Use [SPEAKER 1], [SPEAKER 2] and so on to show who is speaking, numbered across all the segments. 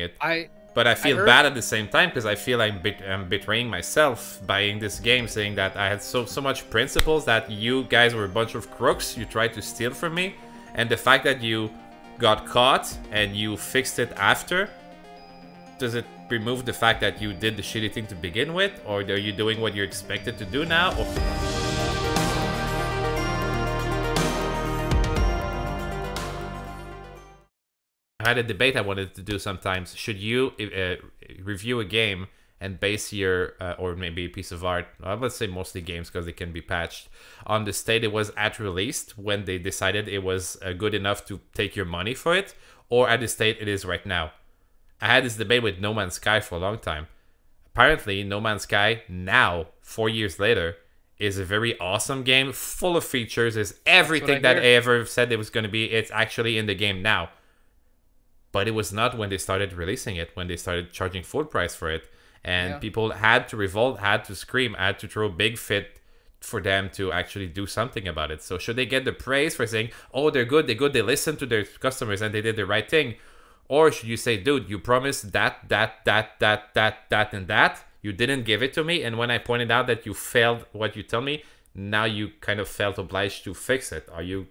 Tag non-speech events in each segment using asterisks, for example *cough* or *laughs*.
[SPEAKER 1] it.
[SPEAKER 2] I
[SPEAKER 1] But I feel
[SPEAKER 2] heard-
[SPEAKER 1] bad at the same time because I feel I'm, I'm betraying myself buying this game, saying that I had so so much principles that you guys were a bunch of crooks. You tried to steal from me, and the fact that you got caught and you fixed it after, does it remove the fact that you did the shitty thing to begin with, or are you doing what you're expected to do now? Or had a debate I wanted to do sometimes. Should you uh, review a game and base your, uh, or maybe a piece of art, uh, let's say mostly games because they can be patched, on the state it was at released when they decided it was uh, good enough to take your money for it, or at the state it is right now? I had this debate with No Man's Sky for a long time. Apparently, No Man's Sky now, four years later, is a very awesome game, full of features. Is everything that I ever said it was going to be. It's actually in the game now but it was not when they started releasing it when they started charging full price for it and
[SPEAKER 2] Yeah.
[SPEAKER 1] people had to revolt had to scream had to throw a big fit for them to actually do something about it. So should they get the praise for saying oh they're good they're good they listened to their customers and they did the right thing or should you say dude you promised that that that that that that and that you didn't give it to me and when i pointed out that you failed what you tell me now you kind of felt obliged to fix it. Are you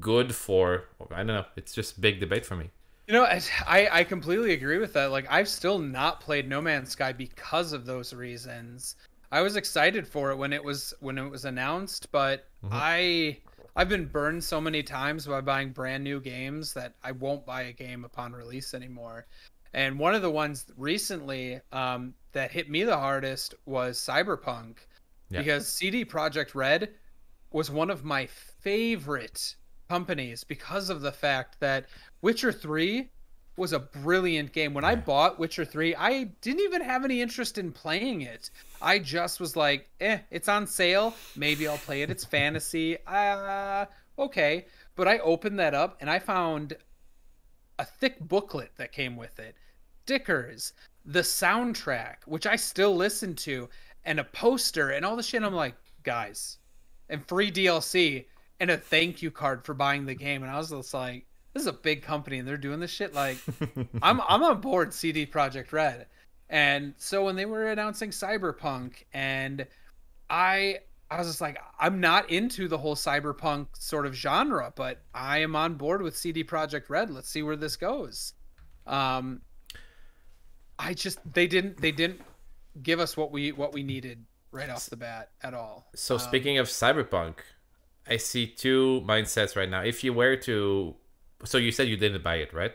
[SPEAKER 1] good for i don't know it's just big debate for me
[SPEAKER 2] You know, I- I completely agree with that. Like I've still not played No Man's Sky because of those reasons. I was excited for it when it was when it was announced, but I I've been burned so many times by buying brand new games that I won't buy a game upon release anymore. And one of the ones recently um, that hit me the hardest was Cyberpunk,
[SPEAKER 1] Yeah.
[SPEAKER 2] because CD Projekt Red was one of my favorite companies because of the fact that Witcher 3 was a brilliant game. When I bought Witcher 3, I didn't even have any interest in playing it. I just was like, eh, it's on sale. Maybe I'll play it. It's fantasy. Uh, okay. But I opened that up and I found a thick booklet that came with it, stickers, the soundtrack, which I still listen to, and a poster and all the shit. I'm like, guys, and free DLC and a thank you card for buying the game. And I was just like, this is a big company and they're doing this shit. Like, *laughs* I'm I'm on board CD Projekt Red. And so when they were announcing Cyberpunk, and I I was just like, I'm not into the whole cyberpunk sort of genre, but I am on board with CD Projekt Red. Let's see where this goes. Um, I just they didn't they didn't give us what we what we needed right off the bat at all.
[SPEAKER 1] So
[SPEAKER 2] Um,
[SPEAKER 1] speaking of cyberpunk, I see two mindsets right now. If you were to, so you said you didn't buy it, right?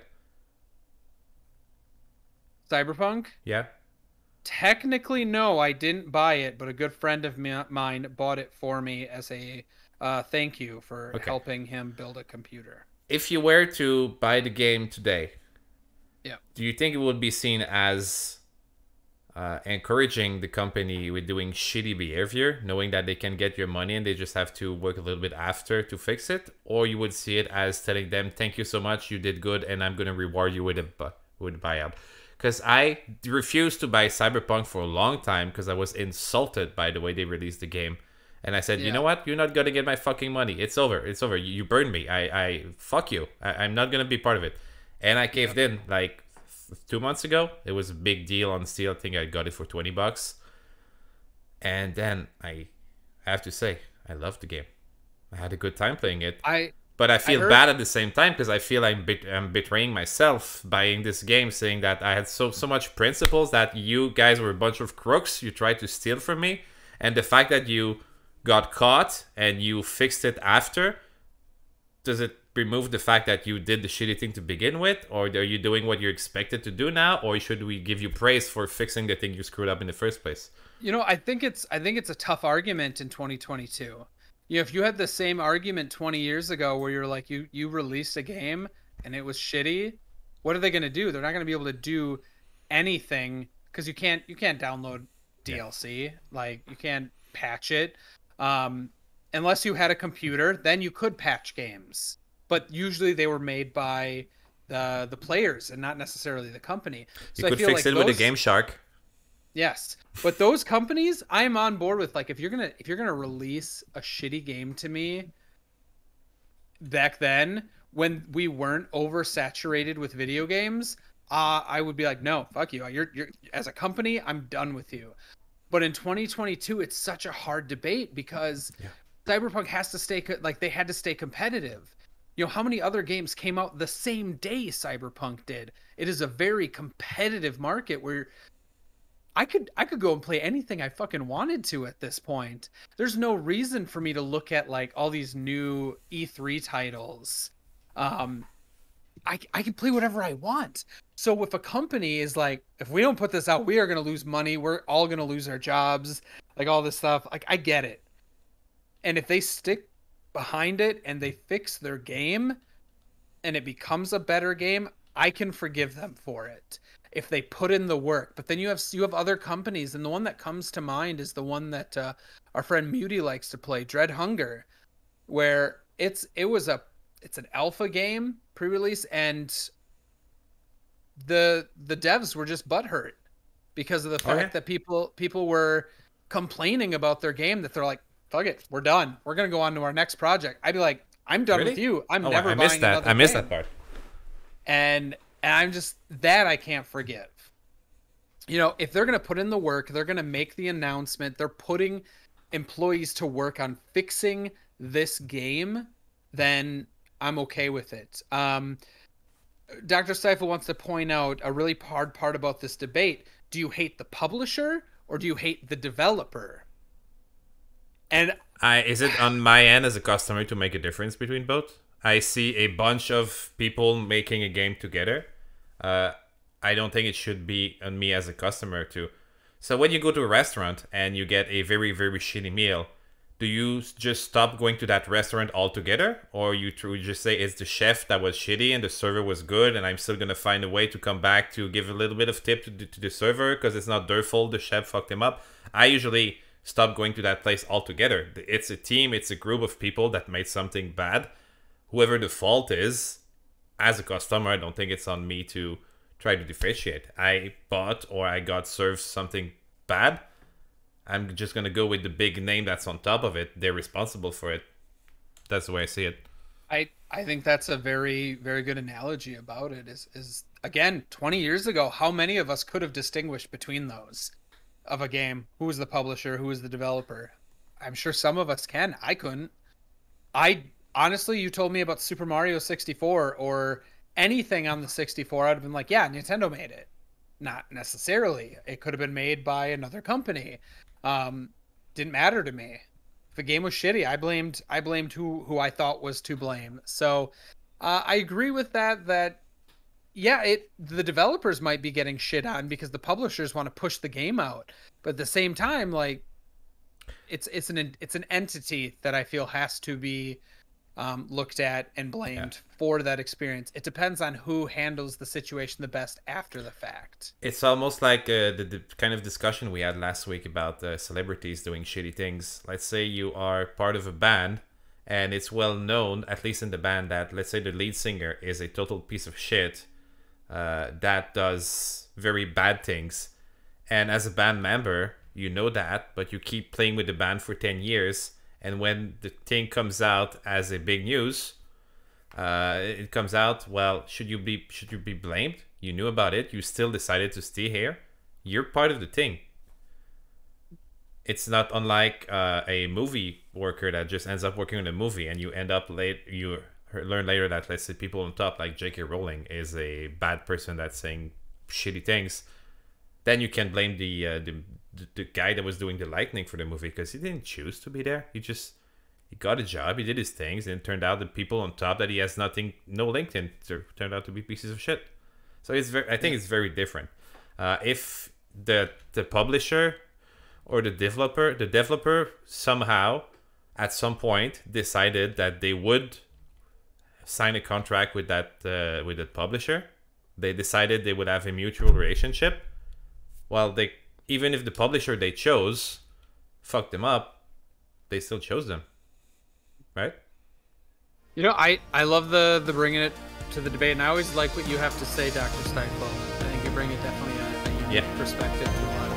[SPEAKER 2] Cyberpunk.
[SPEAKER 1] Yeah.
[SPEAKER 2] Technically, no, I didn't buy it, but a good friend of mi- mine bought it for me as a uh, thank you for
[SPEAKER 1] Okay.
[SPEAKER 2] helping him build a computer.
[SPEAKER 1] If you were to buy the game today,
[SPEAKER 2] Yeah.
[SPEAKER 1] do you think it would be seen as uh, encouraging the company with doing shitty behavior, knowing that they can get your money and they just have to work a little bit after to fix it, or you would see it as telling them, "Thank you so much, you did good, and I'm gonna reward you with a bu- with a buyout." Because I refused to buy Cyberpunk for a long time because I was insulted by the way they released the game, and I said, "You know what? You're not gonna get my fucking money. It's over. It's over. You, you burned me. I I fuck you. I, I'm not gonna be part of it." And I caved in like two months ago. It was a big deal on Steam. I think I got it for twenty bucks. And then I have to say, I loved the game. I had a good time playing it.
[SPEAKER 2] I
[SPEAKER 1] But I feel
[SPEAKER 2] heard-
[SPEAKER 1] bad at the same time because I feel I'm, bet- I'm betraying myself buying this game, saying that I had so so much principles that you guys were a bunch of crooks. You tried to steal from me, and the fact that you got caught and you fixed it after, does it remove the fact that you did the shitty thing to begin with, or are you doing what you're expected to do now, or should we give you praise for fixing the thing you screwed up in the first place?
[SPEAKER 2] You know, I think it's I think it's a tough argument in 2022. You know, if you had the same argument 20 years ago where you're like you you released a game and it was shitty, what are they going to do? They're not going to be able to do anything cuz you can't you can't download DLC, like you can't patch it. Um unless you had a computer, then you could patch games. But usually they were made by the the players and not necessarily the company.
[SPEAKER 1] You
[SPEAKER 2] So I
[SPEAKER 1] could fix
[SPEAKER 2] like
[SPEAKER 1] it with a Game Shark.
[SPEAKER 2] Yes, but those companies, I'm on board with. Like, if you're gonna if you're gonna release a shitty game to me, back then when we weren't oversaturated with video games, uh, I would be like, no, fuck you. You're, you're as a company, I'm done with you. But in 2022, it's such a hard debate because yeah. Cyberpunk has to stay like they had to stay competitive. You know, how many other games came out the same day Cyberpunk did? It is a very competitive market where I could I could go and play anything I fucking wanted to at this point. There's no reason for me to look at like all these new E3 titles. Um I I can play whatever I want. So if a company is like if we don't put this out, we are going to lose money, we're all going to lose our jobs, like all this stuff. Like I get it. And if they stick behind it and they fix their game and it becomes a better game, I can forgive them for it if they put in the work. But then you have you have other companies, and the one that comes to mind is the one that uh, our friend Muty likes to play, Dread Hunger, where it's it was a it's an alpha game pre-release, and the the devs were just butthurt because of the fact okay. that people people were complaining about their game that they're like, fuck it, we're done. We're gonna go on to our next project. I'd be like, I'm done really? with you. I'm oh, never I missed
[SPEAKER 1] that. I missed game. that part.
[SPEAKER 2] And and I'm just that I can't forgive. You know, if they're gonna put in the work, they're gonna make the announcement. They're putting employees to work on fixing this game. Then I'm okay with it. Um, Dr. Stifle wants to point out a really hard part about this debate. Do you hate the publisher or do you hate the developer? And
[SPEAKER 1] I is it on my end as a customer to make a difference between both? I see a bunch of people making a game together. Uh, I don't think it should be on me as a customer to. So when you go to a restaurant and you get a very very shitty meal, do you just stop going to that restaurant altogether, or you just say it's the chef that was shitty and the server was good, and I'm still gonna find a way to come back to give a little bit of tip to the, to the server because it's not their fault the chef fucked him up. I usually stop going to that place altogether. It's a team, it's a group of people that made something bad whoever the fault is, as a customer, I don't think it's on me to try to differentiate. I bought or I got served something bad. I'm just gonna go with the big name that's on top of it. They're responsible for it. That's the way I see it.
[SPEAKER 2] I I think that's a very very good analogy about it. Is is again 20 years ago, how many of us could have distinguished between those of a game? Who was the publisher? Who was the developer? I'm sure some of us can. I couldn't. I honestly, you told me about Super Mario 64 or anything on the 64, I'd have been like, yeah, Nintendo made it. Not necessarily. It could have been made by another company. Um, didn't matter to me. If the game was shitty, I blamed I blamed who who I thought was to blame. So uh, I agree with that. That yeah, it the developers might be getting shit on because the publishers want to push the game out, but at the same time, like it's it's an it's an entity that I feel has to be um, looked at and blamed yeah. for that experience. It depends on who handles the situation the best after the fact.
[SPEAKER 1] It's almost like uh, the, the, kind of discussion we had last week about uh, celebrities doing shitty things. Let's say you are part of a band and it's well known, at least in the band, that let's say the lead singer is a total piece of shit uh, that does very bad things. And as a band member, you know that, but you keep playing with the band for 10 years and when the thing comes out as a big news, uh, it comes out. Well, should you be should you be blamed? You knew about it. You still decided to stay here. You're part of the thing. It's not unlike uh, a movie worker that just ends up working on a movie, and you end up late. You learn later that let's say people on top, like J.K. Rowling, is a bad person that's saying shitty things. Then you can blame the uh, the the, guy that was doing the lightning for the movie because he didn't choose to be there. He just he got a job, he did his things, and it turned out the people on top that he has nothing, no LinkedIn, turned out to be pieces of shit. So it's very, I think it's very different. Uh, if the the publisher or the developer, the developer somehow at some point decided that they would sign a contract with that uh, with that publisher, they decided they would have a mutual relationship. Well, they even if the publisher they chose fucked them up, they still chose them, right?
[SPEAKER 2] You know, I I love the the bringing it to the debate, and I always like what you have to say, Doctor Stifle. I think you bring it definitely a, a unique yeah. perspective to a lot